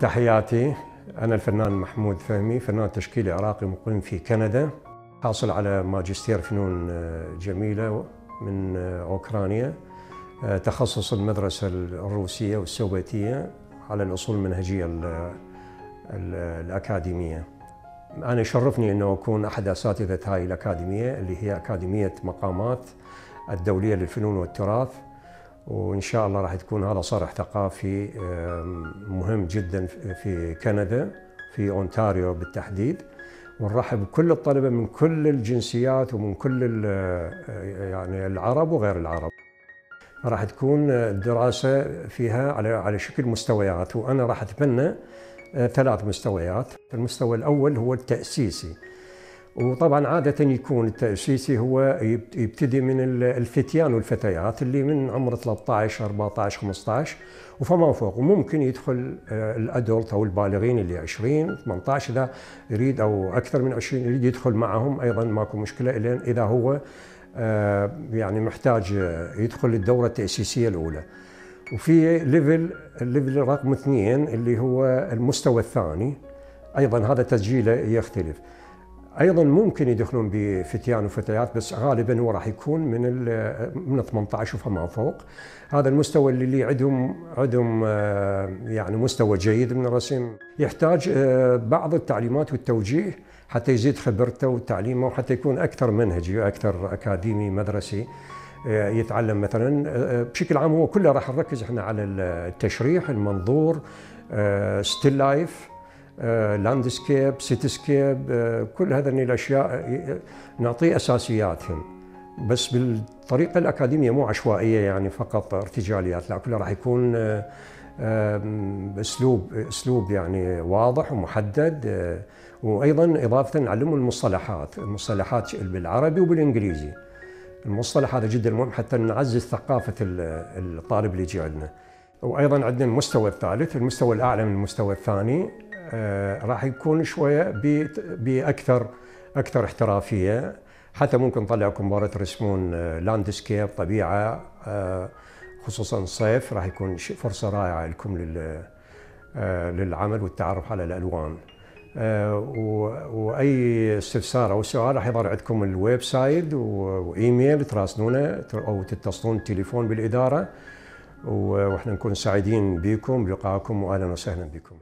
تحياتي. أنا الفنان محمود فهمي فنان تشكيلي عراقي مقيم في كندا. حاصل على ماجستير فنون جميلة من أوكرانيا. تخصص المدرسة الروسية والسوفيتية على الأصول المنهجية الأكاديمية. أنا يشرفني أنه أكون أحد أساتذة هاي الأكاديمية اللي هي أكاديمية مقامات الدولية للفنون والتراث. وإن شاء الله راح تكون هذا صرح ثقافي مهم جدا في كندا في أونتاريو بالتحديد. ونرحب بكل الطلبة من كل الجنسيات ومن كل يعني العرب وغير العرب. راح تكون الدراسة فيها على على شكل مستويات وأنا راح أتبنى ثلاث مستويات. المستوى الأول هو التأسيسي. وطبعا عادة يكون التأسيسي هو يبتدي من الفتيان والفتيات اللي من عمر 13 14 15 وفما فوق وممكن يدخل ال adult أو البالغين اللي 20 18 إذا يريد أو أكثر من 20 يريد يدخل معهم أيضا ماكو مشكلة الين إذا هو يعني محتاج يدخل الدوره التأسيسية الأولى. وفي level ال level رقم اثنين اللي هو المستوى الثاني أيضا هذا تسجيله يختلف. أيضا ممكن يدخلون بفتيان وفتيات بس غالبا هو راح يكون من من 18 فما فوق. هذا المستوى اللي عندهم عندهم يعني مستوى جيد من الرسم. يحتاج بعض التعليمات والتوجيه حتى يزيد خبرته وتعليمه وحتى يكون أكثر منهجي وأكثر أكاديمي مدرسي يتعلم مثلا. بشكل عام هو كله راح نركز إحنا على التشريح المنظور still life landscape cityscape كل هذه الأشياء نعطيه أساسياتهم. بس بالطريقة الأكاديمية مو عشوائية يعني فقط ارتجاليات لا كله راح يكون باسلوب أسلوب يعني واضح ومحدد وأيضا إضافة نعلمهم المصطلحات المصطلحات بالعربي وبالإنجليزي. المصطلح هذا جدا مهم حتى نعزز ثقافة الطالب اللي يجي عندنا. وأيضا عندنا المستوى الثالث المستوى الأعلى من المستوى الثاني. راح يكون شوية بعد أكثر احترافية. حتى ممكن نطلعكم برا ترسمون landscape طبيعة خصوصا الصيف راح يكون فرصة رائعة لكم للعمل والتعرف على الألوان. وأي استفسار أو سؤال راح يظهر عندكم ال website وإيميل تراسلونه أو تتصلون التليفون بالإدارة. وإحنا نكون سعيدين بكم بلقائكم واهلا وسهلا بكم.